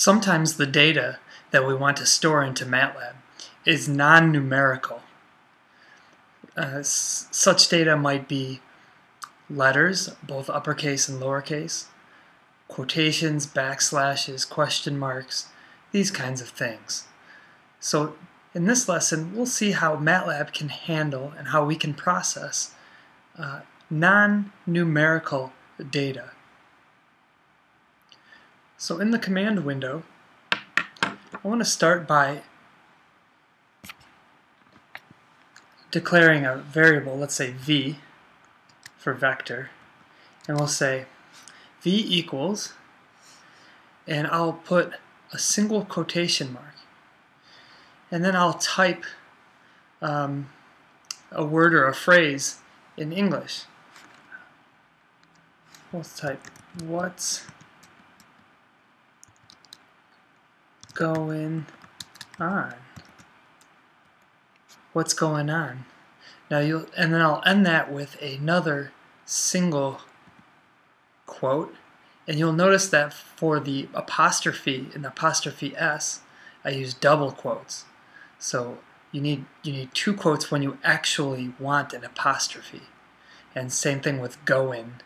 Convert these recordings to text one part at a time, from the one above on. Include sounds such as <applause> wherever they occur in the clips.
Sometimes the data that we want to store into MATLAB is non-numerical. Uh, such data might be letters, both uppercase and lowercase, quotations, backslashes, question marks, these kinds of things. So in this lesson, we'll see how MATLAB can handle and how we can process uh, non-numerical data. So in the command window, I want to start by declaring a variable, let's say v, for vector, and we'll say v equals, and I'll put a single quotation mark, and then I'll type um, a word or a phrase in English. We'll type what's going on? What's going on? Now you'll, and then I'll end that with another single quote, and you'll notice that for the apostrophe and apostrophe s, I use double quotes. So you need you need two quotes when you actually want an apostrophe, and same thing with going.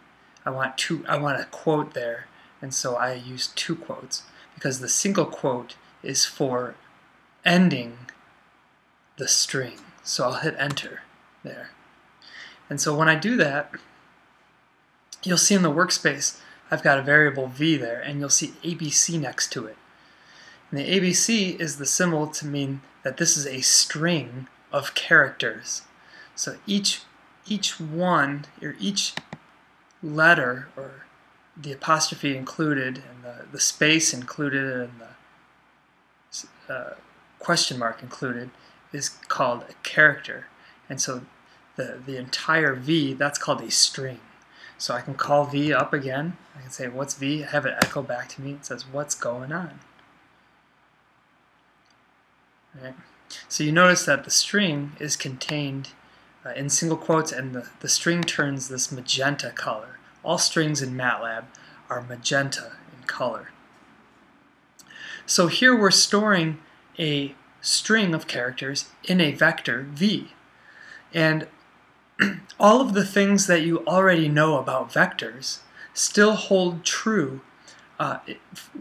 I want two. I want a quote there, and so I use two quotes because the single quote is for ending the string. So I'll hit enter there. And so when I do that, you'll see in the workspace I've got a variable v there, and you'll see ABC next to it. And the ABC is the symbol to mean that this is a string of characters. So each each one, or each letter, or the apostrophe included, and the, the space included, and the uh, question mark included, is called a character. And so the, the entire V, that's called a string. So I can call V up again. I can say, what's V? Have it echo back to me. It says, what's going on? Right. So you notice that the string is contained uh, in single quotes and the, the string turns this magenta color. All strings in MATLAB are magenta in color. So here we're storing a string of characters in a vector v. And <clears throat> all of the things that you already know about vectors still hold true uh,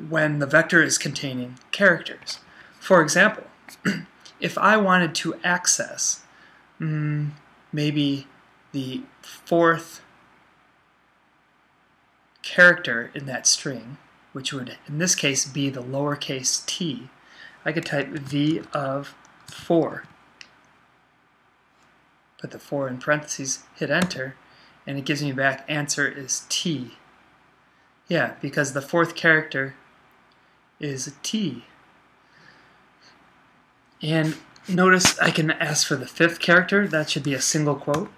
when the vector is containing characters. For example, <clears throat> if I wanted to access mm, maybe the fourth character in that string, which would in this case be the lowercase t, I could type v of 4 put the 4 in parentheses, hit enter, and it gives me back answer is T. Yeah, because the fourth character is T. And notice I can ask for the fifth character. That should be a single quote,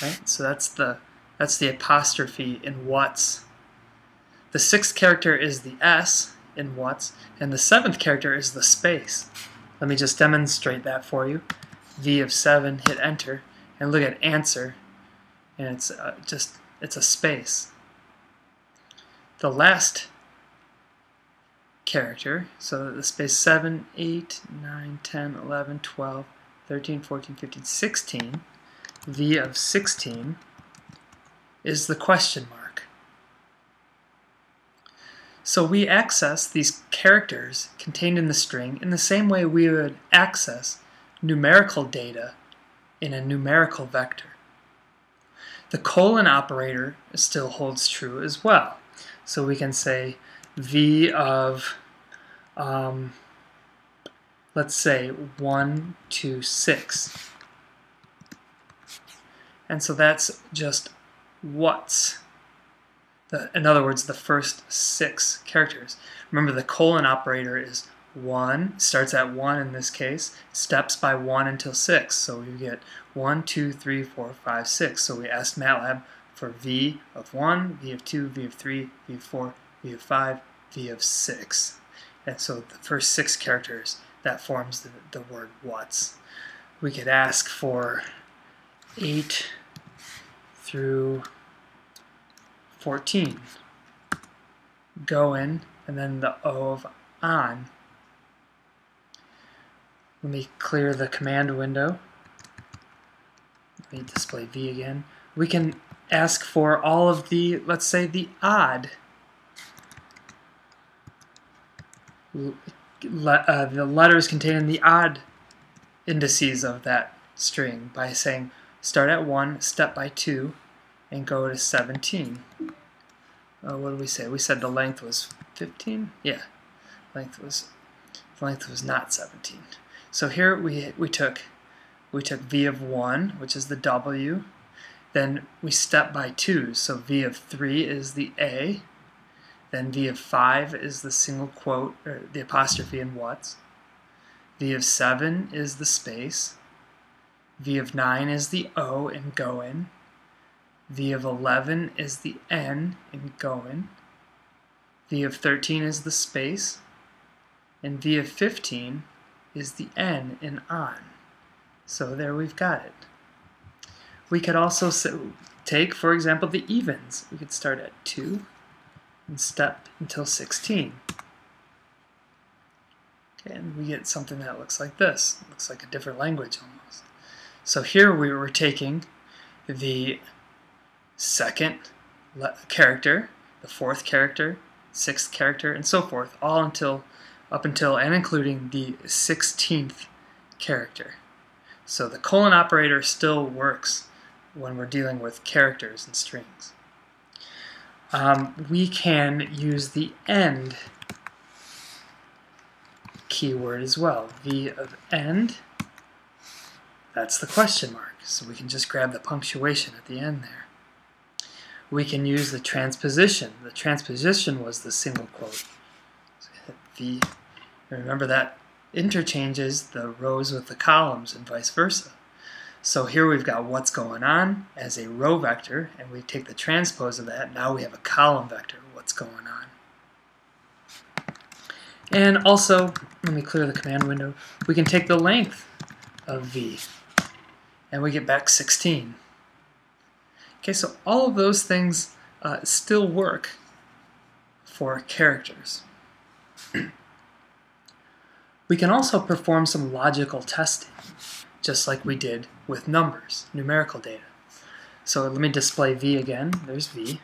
right? So that's the that's the apostrophe in what's. The sixth character is the S in what's, and the seventh character is the space. Let me just demonstrate that for you. V of 7, hit enter, and look at answer and it's uh, just it's a space the last character so the space 7 8 9 10 11 12 13 14 15 16 v of 16 is the question mark so we access these characters contained in the string in the same way we would access numerical data in a numerical vector. The colon operator still holds true as well. So we can say v of, um, let's say, 1 to 6. And so that's just what's. The, in other words, the first six characters. Remember, the colon operator is 1 starts at 1 in this case, steps by 1 until 6. So we get 1, 2, 3, 4, 5, 6. So we asked MATLAB for V of 1, V of 2, V of 3, V of 4, V of 5, V of 6. And so the first six characters, that forms the, the word what's. We could ask for 8 through 14. Go in, and then the O of on. Let me clear the command window. Let me display V again. We can ask for all of the, let's say, the odd le uh, the letters containing the odd indices of that string by saying start at 1, step by 2, and go to 17. Uh, what did we say? We said the length was 15? Yeah, length was length was not 17. So here we we took we took v of 1, which is the w, then we step by 2, so v of 3 is the a, then v of 5 is the single quote, or the apostrophe in what's, v of 7 is the space, v of 9 is the o in going, v of 11 is the n in going, v of 13 is the space, and v of 15 is the n in on. So there we've got it. We could also take, for example, the evens. We could start at 2 and step until 16. Okay, and we get something that looks like this. It looks like a different language almost. So here we were taking the second character, the fourth character, sixth character, and so forth, all until up until and including the 16th character. So the colon operator still works when we're dealing with characters and strings. Um, we can use the end keyword as well. V of end, that's the question mark. So we can just grab the punctuation at the end there. We can use the transposition. The transposition was the single quote. V. Remember that interchanges the rows with the columns and vice versa. So here we've got what's going on as a row vector, and we take the transpose of that. Now we have a column vector, what's going on. And also, let me clear the command window, we can take the length of v, and we get back 16. Okay, so all of those things uh, still work for characters. <clears throat> we can also perform some logical testing just like we did with numbers, numerical data. So let me display V again. There's V.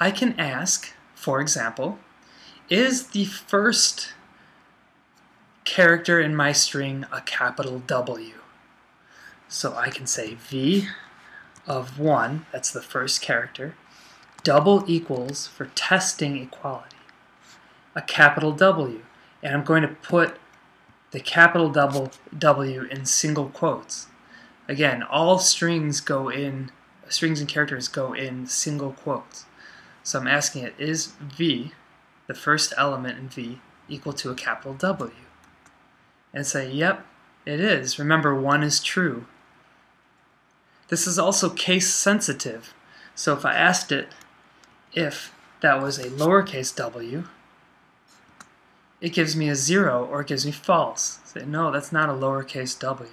I can ask, for example, is the first character in my string a capital W? So I can say V of 1, that's the first character, double equals for testing equality, a capital W. And I'm going to put the capital double W in single quotes. Again, all strings go in, strings and characters go in single quotes. So I'm asking it, is V, the first element in V, equal to a capital W? And say, yep, it is. Remember, 1 is true. This is also case sensitive. So if I asked it if that was a lowercase w, it gives me a zero or it gives me false. Say, no, that's not a lowercase w.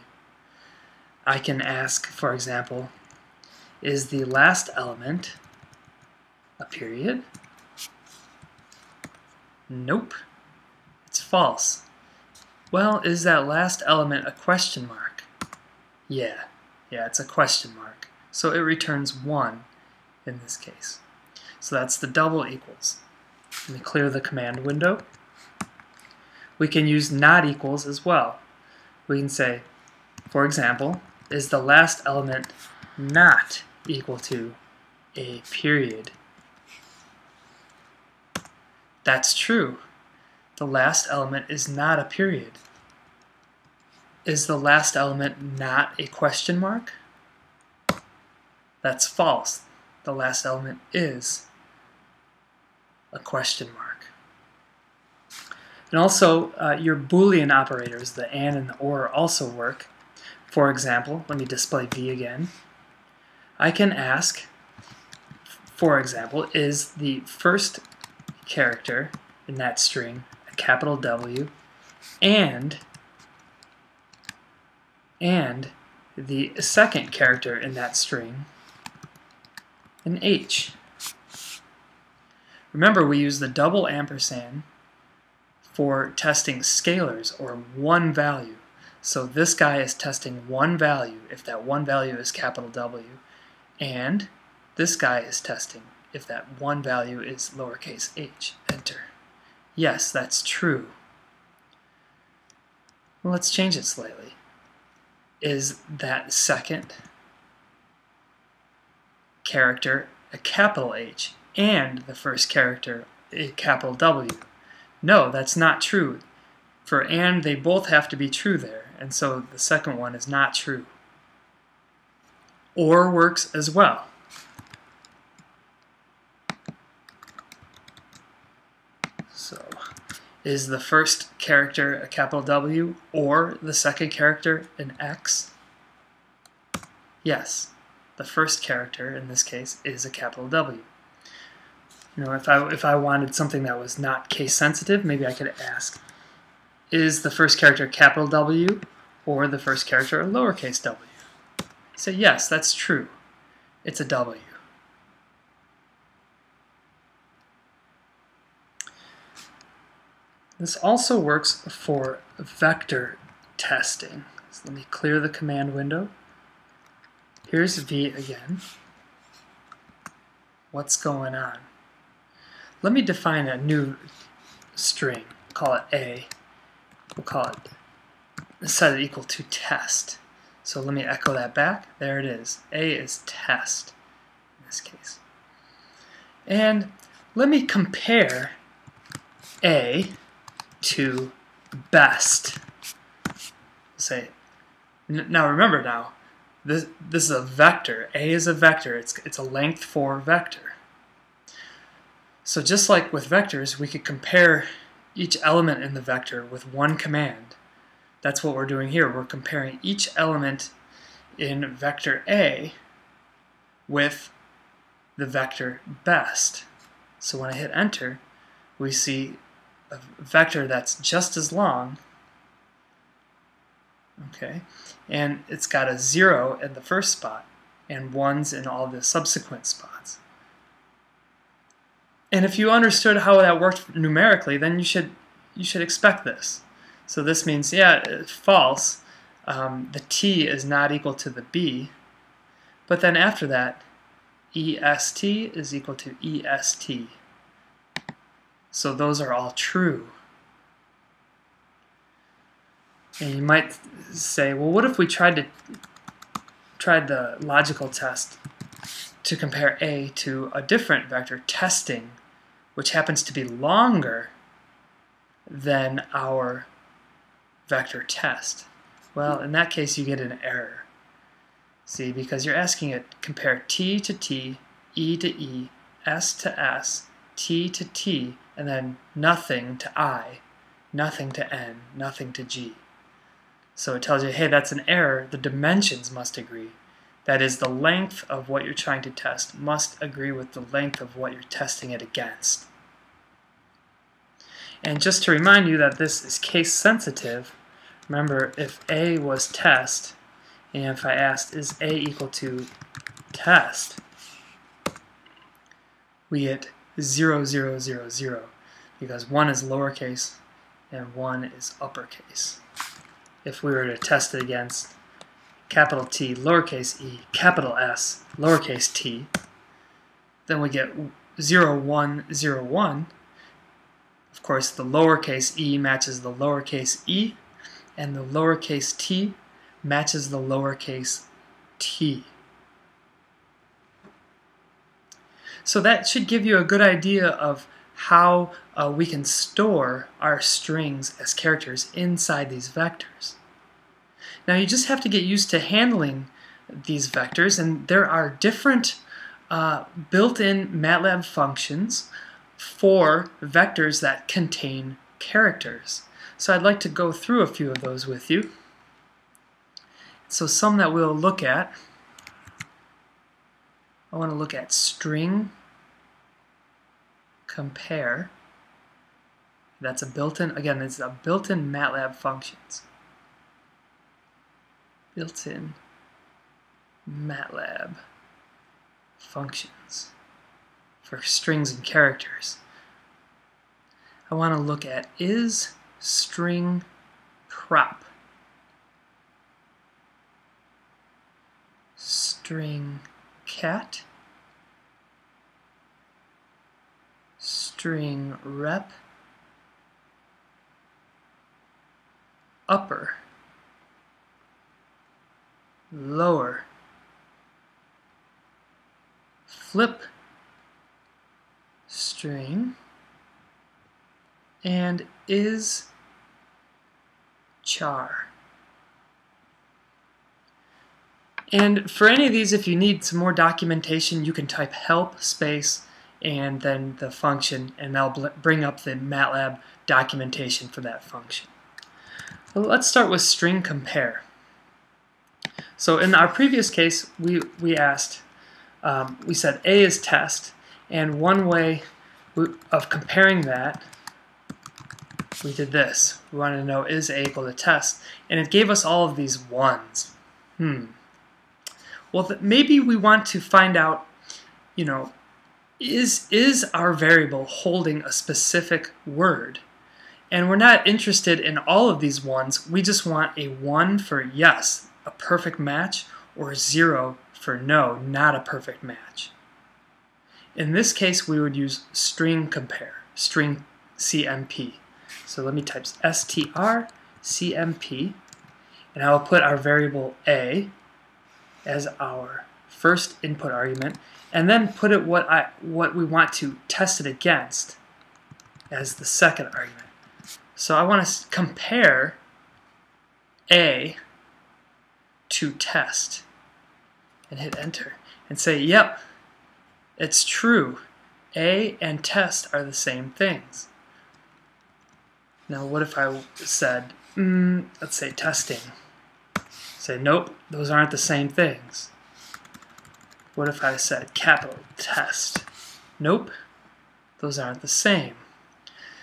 I can ask, for example, is the last element a period? Nope. It's false. Well, is that last element a question mark? Yeah. Yeah, it's a question mark. So it returns 1 in this case. So that's the double equals. Let me clear the command window we can use not equals as well. We can say, for example, is the last element not equal to a period? That's true. The last element is not a period. Is the last element not a question mark? That's false. The last element is a question mark. And also, uh, your Boolean operators, the AND and the OR, also work. For example, let me display V again. I can ask, for example, is the first character in that string a capital W and and the second character in that string an H. Remember we use the double ampersand for testing scalars or one value. So this guy is testing one value if that one value is capital W, and this guy is testing if that one value is lowercase h. Enter. Yes, that's true. Well, let's change it slightly. Is that second character a capital H and the first character a capital W? No, that's not true. For and, they both have to be true there, and so the second one is not true. Or works as well. So, is the first character a capital W or the second character an X? Yes, the first character in this case is a capital W. You know, if I, if I wanted something that was not case sensitive, maybe I could ask, is the first character capital W or the first character a lowercase w? Say, yes, that's true. It's a W. This also works for vector testing. So let me clear the command window. Here's V again. What's going on? Let me define a new string. Call it A. We'll call it set it equal to test. So let me echo that back. There it is. A is test in this case. And let me compare A to best. Say, now remember now, this, this is a vector. A is a vector. It's, it's a length 4 vector. So just like with vectors, we could compare each element in the vector with one command. That's what we're doing here. We're comparing each element in vector A with the vector best. So when I hit enter, we see vector that's just as long, okay, and it's got a zero in the first spot and ones in all the subsequent spots. And if you understood how that worked numerically, then you should you should expect this. So this means, yeah, false. Um, the t is not equal to the b. But then after that, est is equal to est. So those are all true. And you might say, well, what if we tried to tried the logical test to compare A to a different vector testing which happens to be longer than our vector test. Well, in that case, you get an error. See, because you're asking it compare t to t, e to e, s to s, t to t, and then nothing to i, nothing to n, nothing to g. So it tells you, hey, that's an error. The dimensions must agree. That is, the length of what you're trying to test must agree with the length of what you're testing it against. And just to remind you that this is case sensitive, remember if A was test, and if I asked is A equal to test, we get 0, 0, 0, 0, because 1 is lowercase and 1 is uppercase. If we were to test it against capital T, lowercase e, capital S, lowercase t, then we get 0, 1, 0, 1. Of course, the lowercase e matches the lowercase e, and the lowercase t matches the lowercase t. So that should give you a good idea of how uh, we can store our strings as characters inside these vectors. Now you just have to get used to handling these vectors and there are different uh, built-in MATLAB functions for vectors that contain characters. So I'd like to go through a few of those with you. So some that we'll look at, I want to look at string compare. That's a built-in, again, it's a built-in MATLAB functions built-in MATLAB functions for strings and characters. I want to look at is string prop. String cat. String rep. Upper. Lower. Flip string and is char. And for any of these, if you need some more documentation, you can type help space and then the function, and that'll bring up the MATLAB documentation for that function. Well, let's start with string compare. So in our previous case, we, we asked, um, we said A is test, and one way of comparing that, we did this. We wanted to know is A equal to test, and it gave us all of these ones. Hmm. Well, maybe we want to find out, you know, is, is our variable holding a specific word? And we're not interested in all of these ones. We just want a 1 for yes, a perfect match, or 0 for no, not a perfect match. In this case, we would use string compare, string CMP. So let me type str CMP, and I will put our variable a as our first input argument, and then put it what I what we want to test it against as the second argument. So I want to compare a to test and hit enter and say, yep, it's true. A and test are the same things. Now what if I said, mm, let's say testing. Say, nope, those aren't the same things. What if I said capital test? Nope, those aren't the same.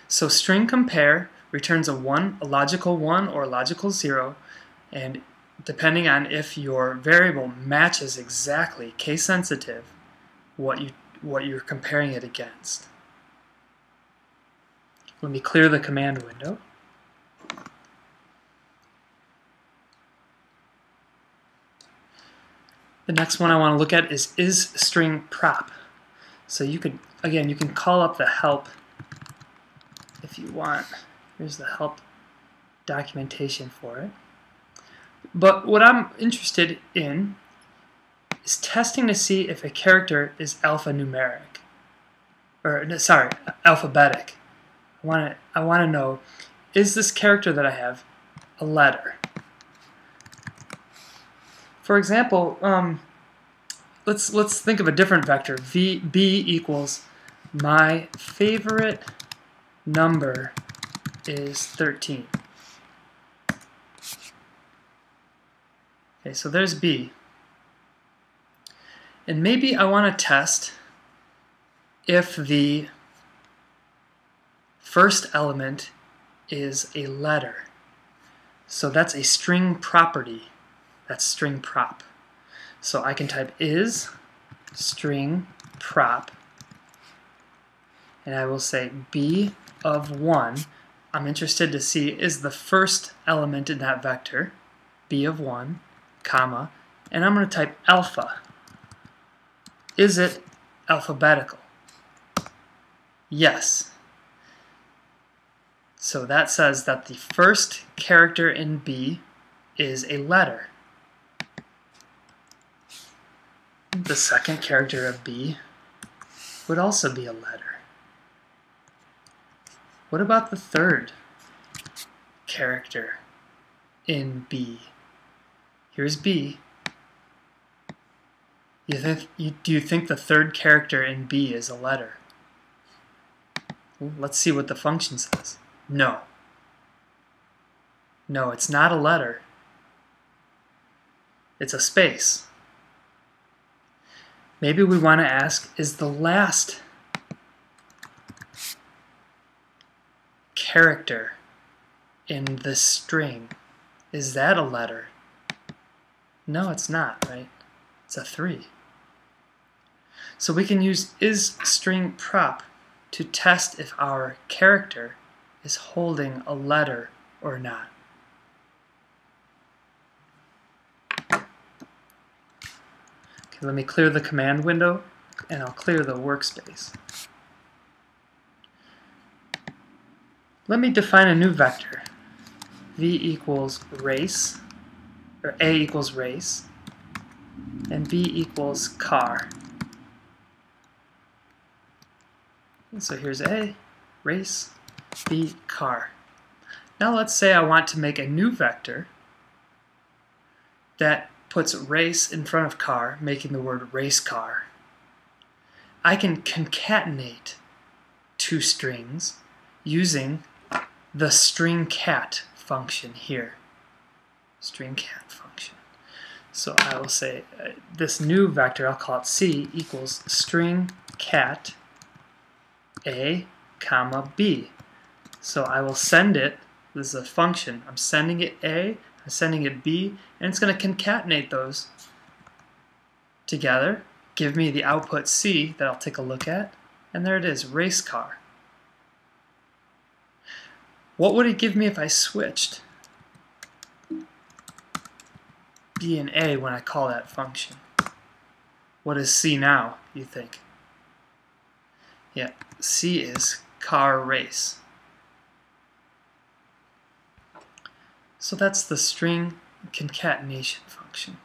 So string compare returns a 1, a logical 1 or a logical 0, and depending on if your variable matches exactly, case sensitive, what you what you're comparing it against. Let me clear the command window. The next one I want to look at is is string prop. So you could again you can call up the help if you want. Here's the help documentation for it. But what I'm interested in is testing to see if a character is alphanumeric, or sorry, alphabetic. I want to I want to know is this character that I have a letter? For example, um, let's let's think of a different vector. V b equals my favorite number is 13. Okay, so there's b. And maybe I want to test if the first element is a letter. So that's a string property. That's string prop. So I can type is string prop and I will say b of 1. I'm interested to see is the first element in that vector b of 1, comma, and I'm going to type alpha. Is it alphabetical? Yes. So that says that the first character in B is a letter. The second character of B would also be a letter. What about the third character in B? Here's B. You think, you, do you think the third character in B is a letter? let's see what the function says. No. No, it's not a letter. It's a space. Maybe we want to ask, is the last character in this string, is that a letter? No, it's not, right? It's a 3. So we can use is string prop to test if our character is holding a letter or not. Let me clear the command window and I'll clear the workspace. Let me define a new vector. v equals race, or a equals race, and b equals car. So here's a, race, b, car. Now let's say I want to make a new vector that puts race in front of car, making the word race car. I can concatenate two strings using the string cat function here. String cat function. So I will say uh, this new vector, I'll call it C, equals string cat A, comma B. So I will send it, this is a function, I'm sending it A, sending it B, and it's going to concatenate those together, give me the output C that I'll take a look at, and there it is, race car. What would it give me if I switched B and A when I call that function? What is C now, you think? Yeah, C is car race. So that's the string concatenation function.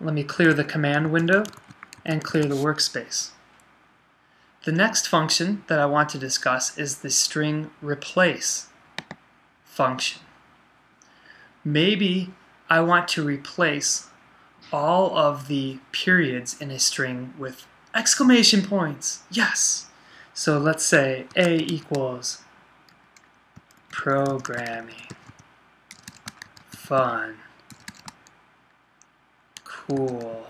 Let me clear the command window and clear the workspace. The next function that I want to discuss is the string replace function. Maybe I want to replace all of the periods in a string with exclamation points. Yes! So let's say A equals programming, fun, cool.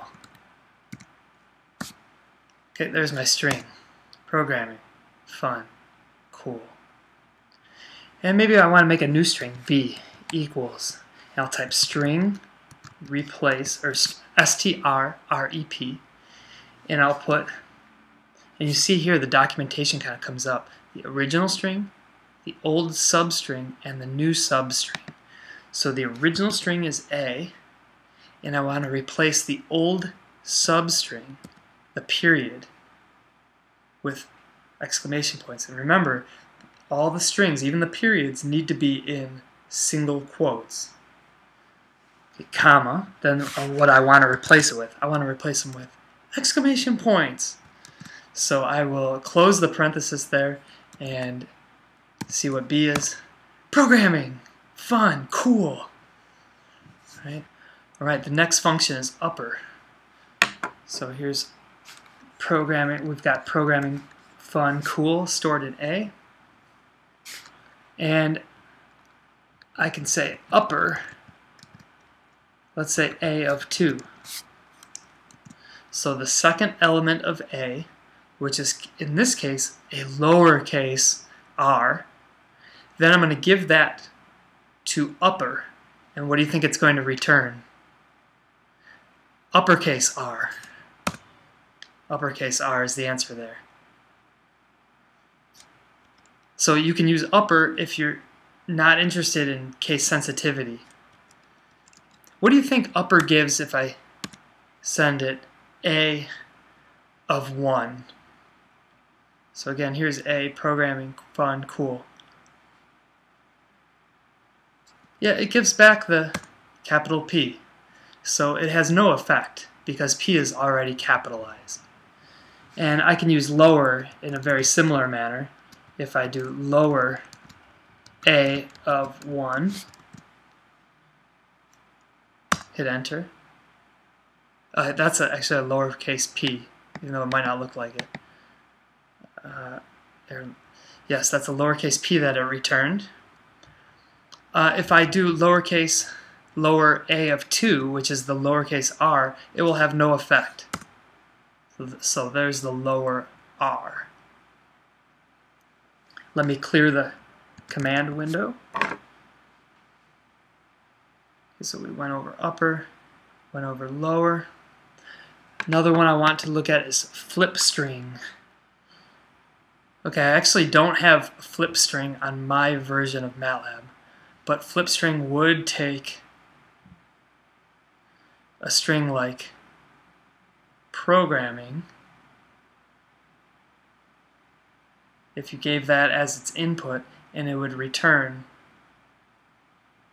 Okay, there's my string programming, fun, cool. And maybe I want to make a new string, b equals, and I'll type string replace, or strrep, and I'll put, and you see here the documentation kind of comes up, the original string, the old substring, and the new substring. So the original string is A, and I want to replace the old substring, the period, with exclamation points. And remember, all the strings, even the periods, need to be in single quotes. Okay, comma, then uh, what I want to replace it with. I want to replace them with exclamation points. So I will close the parenthesis there and see what B is. Programming, fun, cool. All right. All right, the next function is upper. So here's programming, we've got programming fun cool stored in A. And I can say upper, let's say A of 2. So the second element of A, which is in this case a lowercase r, then I'm going to give that to upper. And what do you think it's going to return? Uppercase r uppercase R is the answer there. So you can use upper if you're not interested in case sensitivity. What do you think upper gives if I send it A of 1? So again, here's A, programming, fun, cool. Yeah, it gives back the capital P. So it has no effect because P is already capitalized. And I can use lower in a very similar manner. If I do lower a of 1, hit enter. Uh, that's a, actually a lowercase p, even though it might not look like it. Uh, there, yes, that's a lowercase p that it returned. Uh, if I do lowercase lower a of 2, which is the lowercase r, it will have no effect. So there's the lower R. Let me clear the command window. So we went over upper, went over lower. Another one I want to look at is flip string. Okay, I actually don't have Flipstring on my version of MATLAB, but Flipstring would take a string like programming. If you gave that as its input and it would return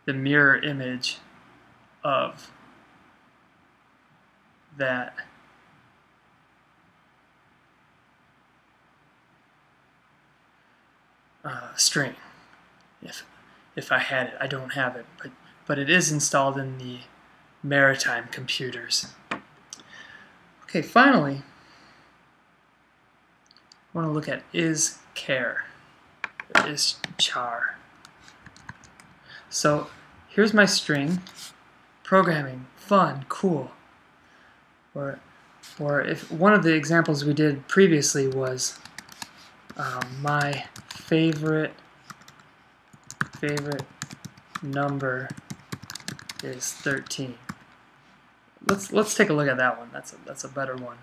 the mirror image of that uh, string if if I had it. I don't have it, but but it is installed in the maritime computers. Okay, finally, I want to look at is care, is char. So here's my string, programming, fun, cool. Or, or if one of the examples we did previously was um, my favorite favorite number is 13. Let's let's take a look at that one. That's a, that's a better one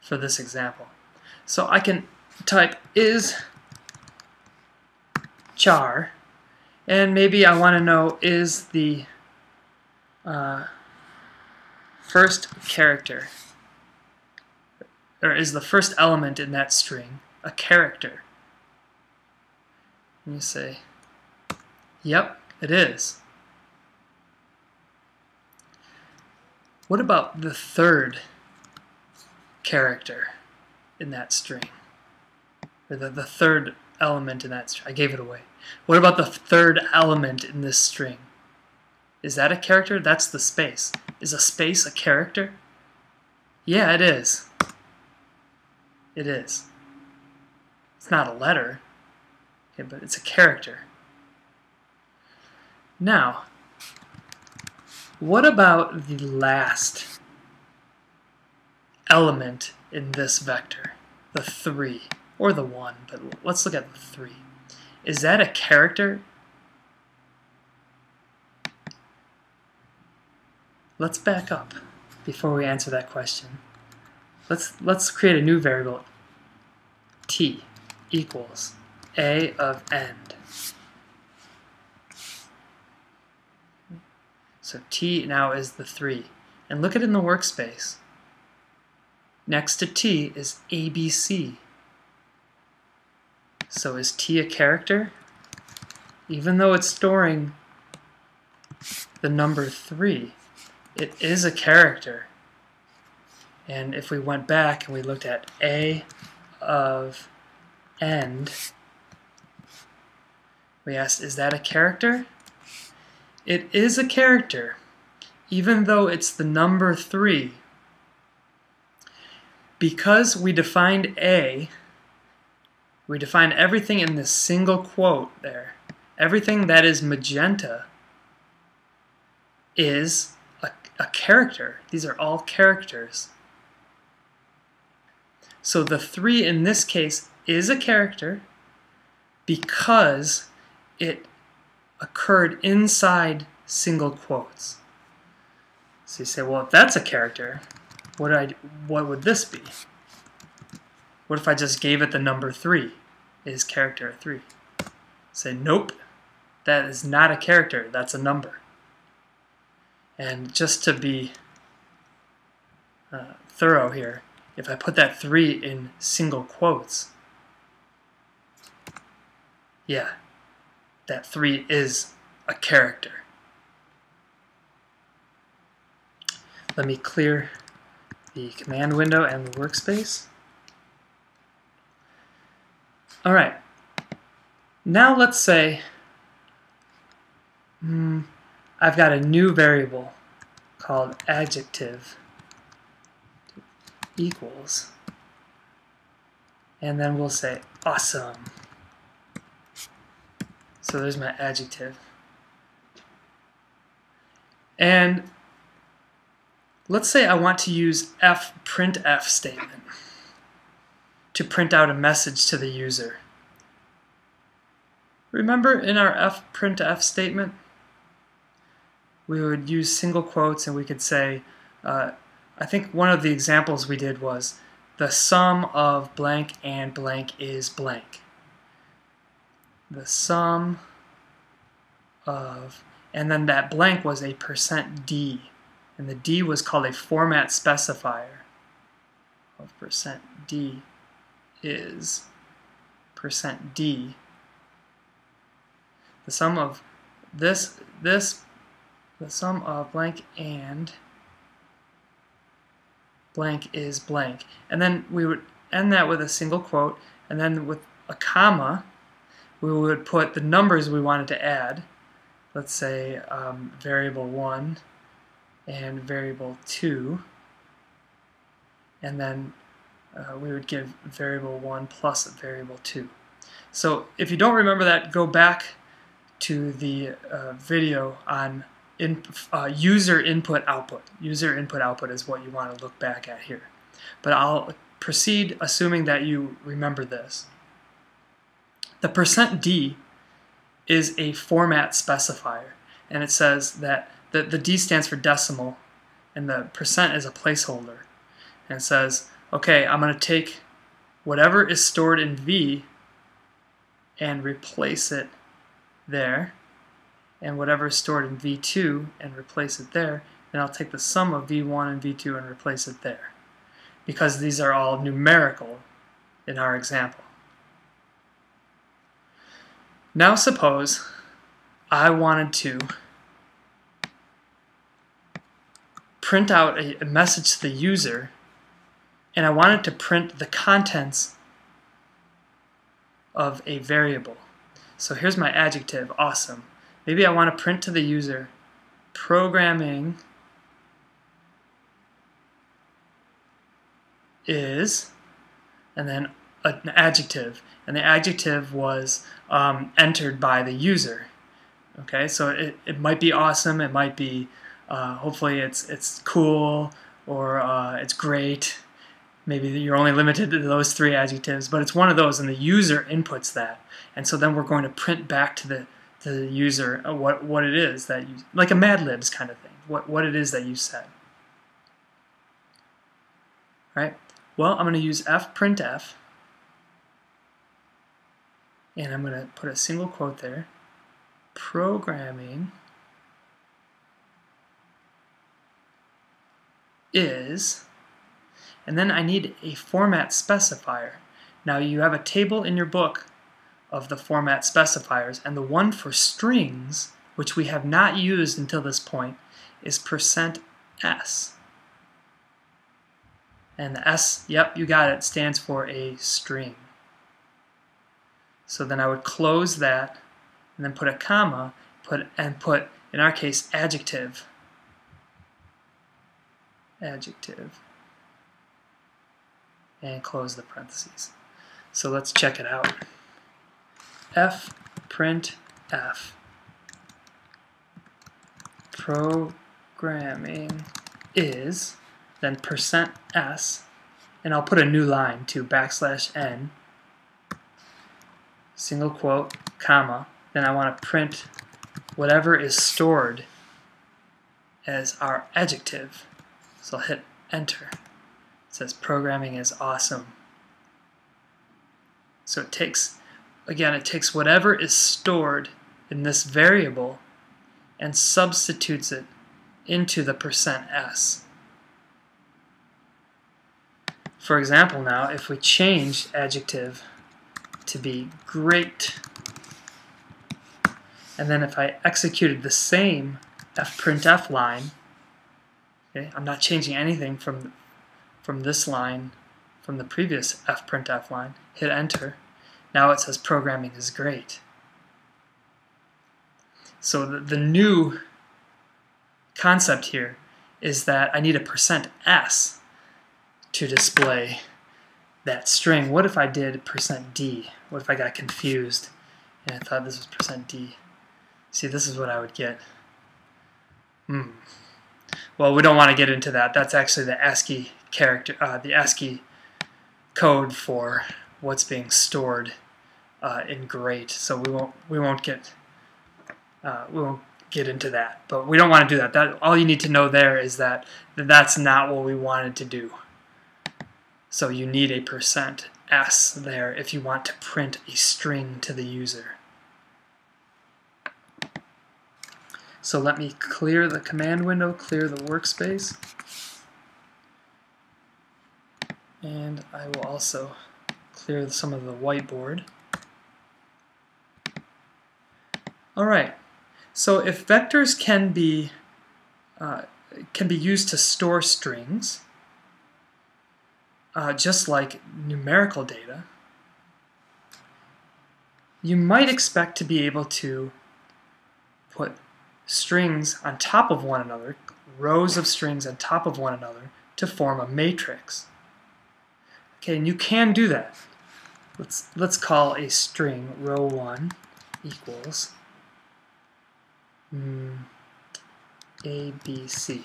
for this example. So I can type is char and maybe I want to know is the uh, first character or is the first element in that string a character? And you say, yep, it is. What about the third character in that string? Or the, the third element in that string? I gave it away. What about the third element in this string? Is that a character? That's the space. Is a space a character? Yeah, it is. It is. It's not a letter, okay, but it's a character. Now, what about the last element in this vector? The 3, or the 1, but let's look at the 3. Is that a character? Let's back up before we answer that question. Let's, let's create a new variable, t equals a of end. So t now is the 3. And look at it in the workspace. Next to t is ABC. So is t a character? Even though it's storing the number 3, it is a character. And if we went back and we looked at a of end, we asked, is that a character? It is a character, even though it's the number 3. Because we defined A, we defined everything in this single quote there. Everything that is magenta is a, a character. These are all characters. So the 3 in this case is a character because it occurred inside single quotes. So you say, well, if that's a character, what, I, what would this be? What if I just gave it the number 3? Is character 3? Say, nope, that is not a character, that's a number. And just to be uh, thorough here, if I put that 3 in single quotes, yeah, that 3 is a character. Let me clear the command window and the workspace. Alright, now let's say hmm, I've got a new variable called adjective equals and then we'll say awesome. So there's my adjective. And let's say I want to use f printf statement to print out a message to the user. Remember in our f printf statement, we would use single quotes and we could say, uh, I think one of the examples we did was the sum of blank and blank is blank. The sum of, and then that blank was a percent %d, and the d was called a format specifier of percent %d is percent %d. The sum of this, this, the sum of blank and blank is blank. And then we would end that with a single quote, and then with a comma, we would put the numbers we wanted to add. Let's say um, variable 1 and variable 2. And then uh, we would give variable 1 plus variable 2. So if you don't remember that, go back to the uh, video on in, uh, user input output. User input output is what you want to look back at here. But I'll proceed assuming that you remember this. The percent %d is a format specifier and it says that the, the d stands for decimal and the percent is a placeholder. And it says, okay, I'm going to take whatever is stored in v and replace it there and whatever is stored in V2 and replace it there, then I'll take the sum of V1 and V2 and replace it there. Because these are all numerical in our example. Now suppose I wanted to print out a, message to the user and I wanted to print the contents of a variable. So here's my adjective, awesome. Maybe I want to print to the user programming is and then an adjective and the adjective was um, entered by the user okay so it, it might be awesome it might be uh, hopefully it's it's cool or uh, it's great maybe you're only limited to those three adjectives but it's one of those and the user inputs that and so then we're going to print back to the to the user uh, what what it is that you like a Mad Libs kind of thing. What what it is that you said. Right? Well, I'm going to use fprintf, and I'm going to put a single quote there. Programming is, and then I need a format specifier. Now you have a table in your book of the format specifiers, and the one for strings, which we have not used until this point, is percent %s. And the S, yep, you got it, stands for a string. So then I would close that, and then put a comma, put and put, in our case, adjective. Adjective. And close the parentheses. So let's check it out f print f programming is then percent s and I'll put a new line to backslash n single quote comma then I want to print whatever is stored as our adjective. So I'll hit enter. It says programming is awesome. So it takes again, it takes whatever is stored in this variable and substitutes it into the percent %s. For example now, if we change adjective to be great, and then if I executed the same fprintf line, okay, I'm not changing anything from, from this line, from the previous fprintf line, hit enter, now it says programming is great. So the, the new concept here is that I need a percent %s to display that string. What if I did percent %d? What if I got confused and I thought this was percent %d? See, this is what I would get. Hmm. Well, we don't want to get into that. That's actually the ASCII character, uh, the ASCII code for what's being stored uh, in great. So we won't we won't get uh, we won't get into that. But we don't want to do that. That all you need to know there is that that's not what we wanted to do. So you need a percent %s there if you want to print a string to the user. So let me clear the command window, clear the workspace. And I will also clear some of the whiteboard. Alright, so if vectors can be uh, can be used to store strings, uh, just like numerical data, you might expect to be able to put strings on top of one another, rows of strings on top of one another, to form a matrix. Okay, and you can do that. Let's, let's call a string row 1 equals mm, ABC.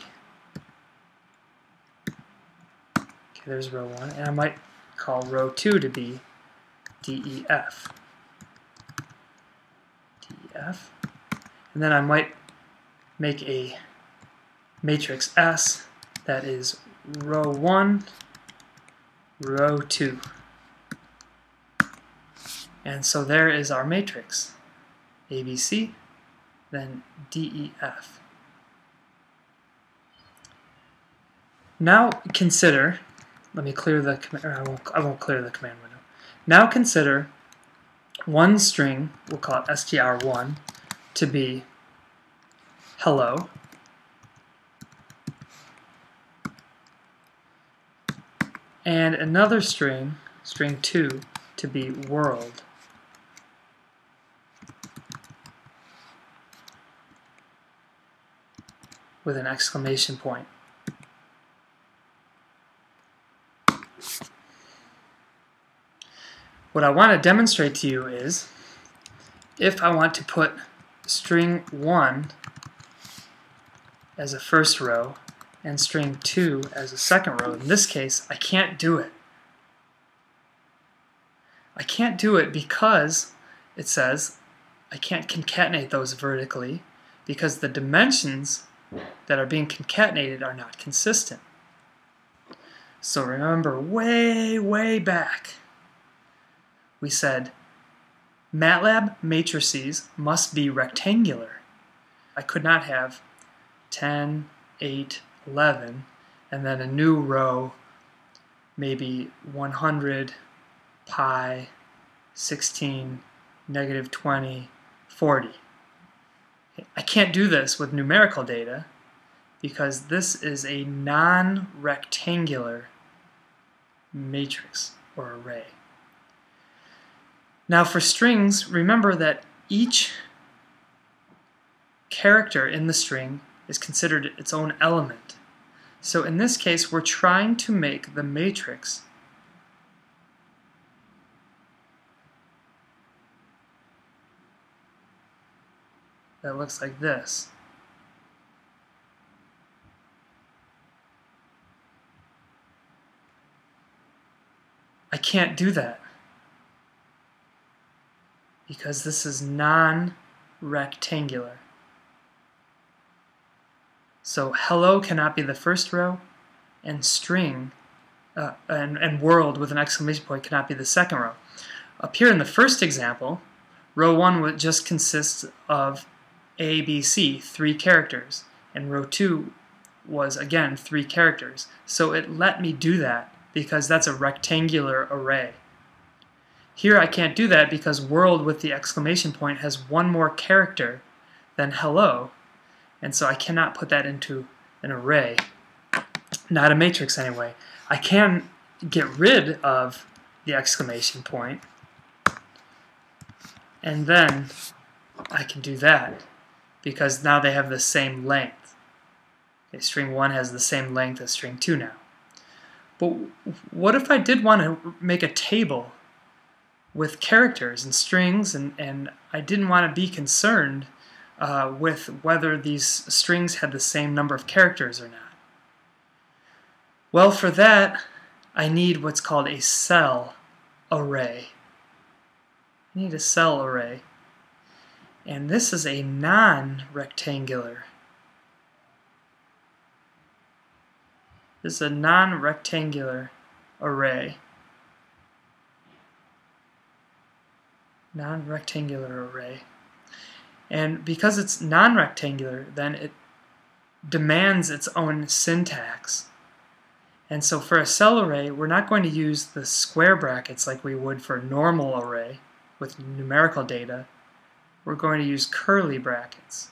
Okay, there's row 1, and I might call row 2 to be DEF. DEF. And then I might make a matrix S that is row 1 row 2. And so there is our matrix. ABC, then DEF. Now consider, let me clear the, I won't, I won't clear the command window. Now consider one string, we'll call it str1, to be hello, and another string, string 2, to be world. with an exclamation point. What I want to demonstrate to you is if I want to put string 1 as a first row and string 2 as a second row. In this case, I can't do it. I can't do it because it says I can't concatenate those vertically because the dimensions that are being concatenated are not consistent. So remember way, way back, we said MATLAB matrices must be rectangular. I could not have 10, 8, 11, and then a new row, maybe 100, pi, 16, negative 20, 40. I can't do this with numerical data because this is a non-rectangular matrix or array. Now for strings, remember that each character in the string is considered its own element. So in this case, we're trying to make the matrix that looks like this. I can't do that because this is non-rectangular. So hello cannot be the first row, and string uh, and, and world with an exclamation point cannot be the second row. Up here in the first example, row 1 would just consist of A, B, C, three characters, and row 2 was again three characters. So it let me do that because that's a rectangular array. Here I can't do that because world with the exclamation point has one more character than hello, and so I cannot put that into an array, not a matrix anyway. I can get rid of the exclamation point, and then I can do that because now they have the same length. Okay, string 1 has the same length as string 2 now. But what if I did want to make a table with characters and strings and, and I didn't want to be concerned uh, with whether these strings had the same number of characters or not. Well, for that, I need what's called a cell array. I need a cell array. And this is a non-rectangular. This is a non-rectangular array. Non-rectangular array. And because it's non-rectangular, then it demands its own syntax. And so for a cell array, we're not going to use the square brackets like we would for a normal array with numerical data. We're going to use curly brackets.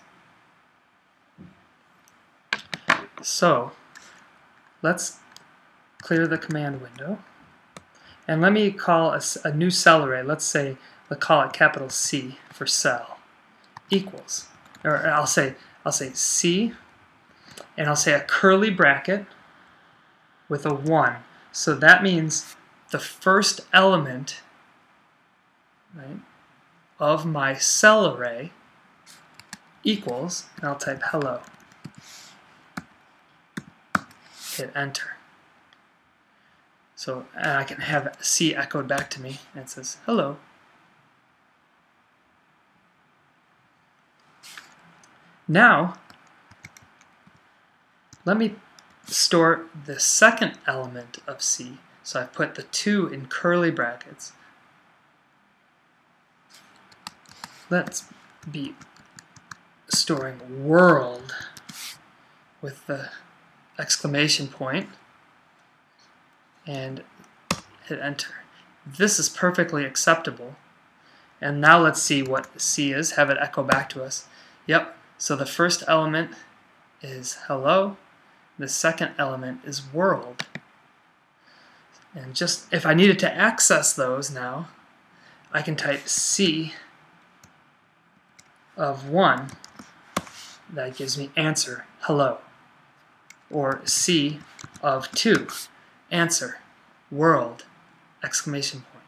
So let's clear the command window. And let me call a, a new cell array. Let's say, let's call it capital C for cell equals, or I'll say, I'll say C, and I'll say a curly bracket with a 1. So that means the first element right, of my cell array equals, and I'll type hello. Hit enter. So I can have C echoed back to me, and it says hello. Now, let me store the second element of C. So I've put the 2 in curly brackets. Let's be storing world with the exclamation point and hit enter. This is perfectly acceptable. And now let's see what C is, have it echo back to us. Yep, so the first element is hello, the second element is world. And just if I needed to access those now, I can type C of 1. That gives me answer, hello. Or C of 2, answer, world, exclamation point.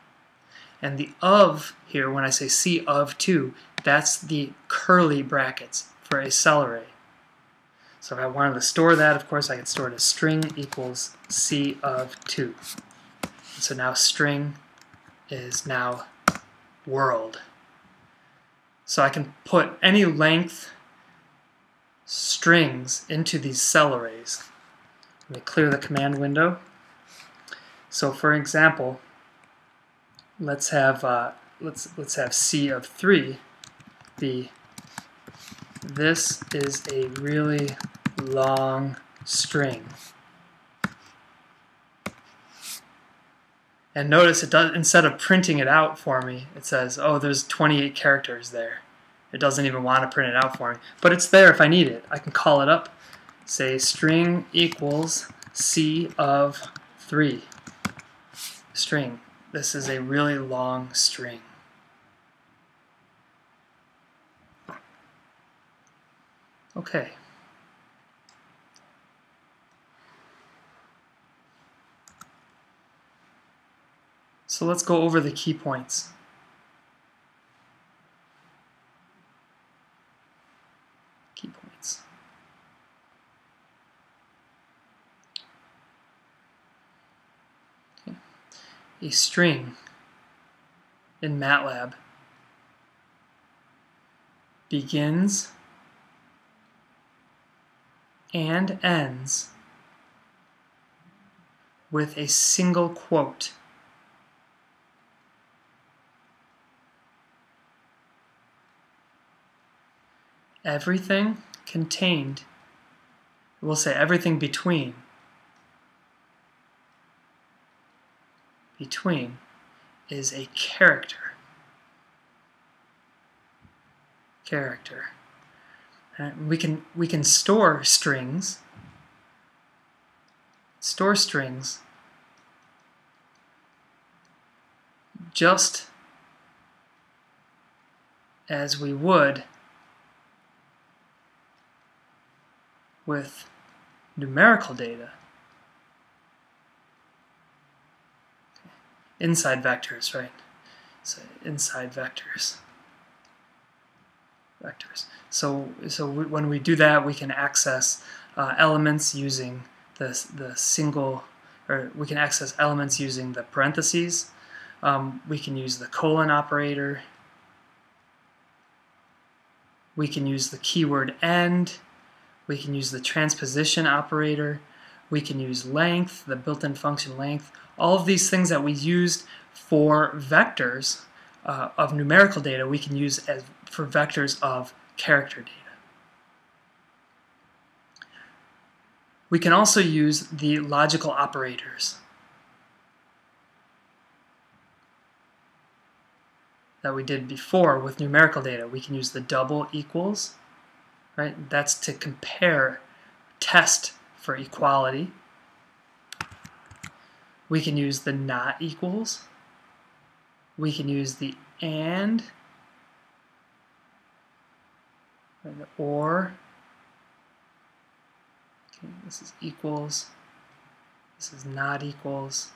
And the of here, when I say C of 2, that's the curly brackets a cell array. So if I wanted to store that, of course, I could store it as string equals C of 2. So now string is now world. So I can put any length strings into these cell arrays. Let me clear the command window. So for example, let's have uh, let's let's have C of 3 be this is a really long string. And notice it does instead of printing it out for me, it says, oh, there's 28 characters there. It doesn't even want to print it out for me. But it's there if I need it. I can call it up, say string equals C of 3. String. This is a really long string. Okay. So let's go over the key points. Key points. Okay. A string in MATLAB begins and ends with a single quote. Everything contained, we'll say everything between, between is a character. Character. Uh, we can we can store strings. Store strings just as we would with numerical data. Inside vectors, right? So inside vectors vectors. So, so we, when we do that, we can access uh, elements using the, the single, or we can access elements using the parentheses. Um, we can use the colon operator. We can use the keyword end. We can use the transposition operator. We can use length, the built-in function length. All of these things that we used for vectors uh, of numerical data, we can use as for vectors of character data. We can also use the logical operators that we did before with numerical data. We can use the double equals, right? That's to compare, test for equality. We can use the not equals. We can use the and, and or, Okay, this is equals. This is not equals.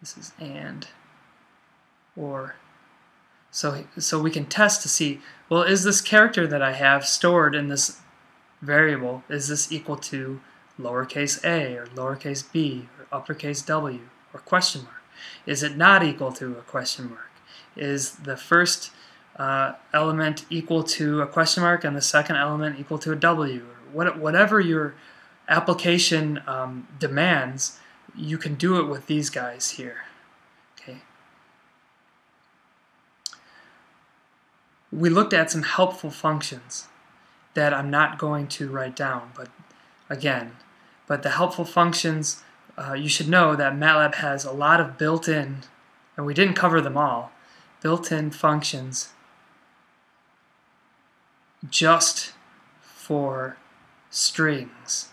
This is and or so so we can test to see well is this character that I have stored in this variable is this equal to lowercase a or lowercase b or uppercase w or question mark is it not equal to a question mark is the first uh, element equal to a question mark and the second element equal to a W. What, whatever your application um, demands, you can do it with these guys here. Okay. We looked at some helpful functions that I'm not going to write down, but again, but the helpful functions, uh, you should know that MATLAB has a lot of built-in, and we didn't cover them all, built-in functions just for strings.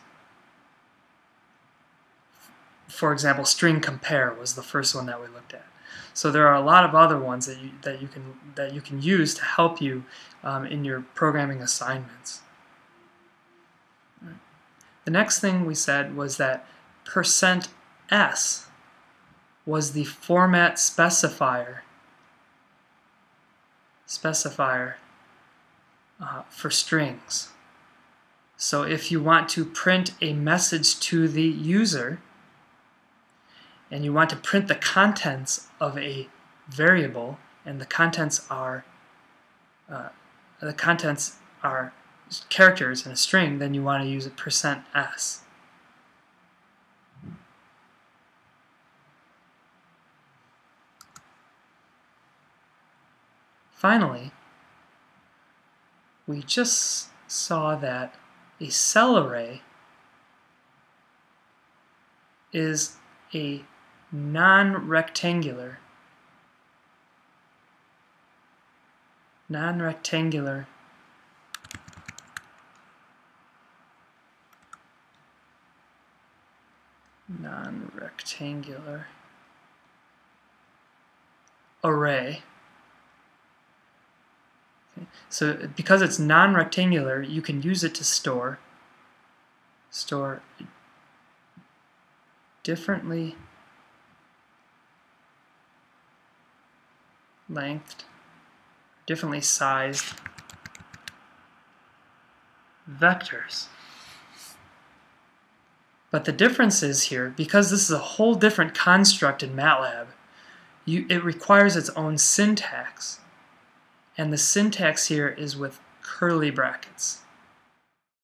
For example, string compare was the first one that we looked at. So there are a lot of other ones that you that you can that you can use to help you um, in your programming assignments. The next thing we said was that percent %s was the format specifier specifier uh, for strings. So if you want to print a message to the user and you want to print the contents of a variable and the contents are uh, the contents are characters in a string, then you want to use a percent %s. Finally, we just saw that a cell array is a non-rectangular non-rectangular non-rectangular array so because it's non-rectangular, you can use it to store store differently lengthed, differently sized vectors. But the difference is here, because this is a whole different construct in MATLAB, you, it requires its own syntax. And the syntax here is with curly brackets.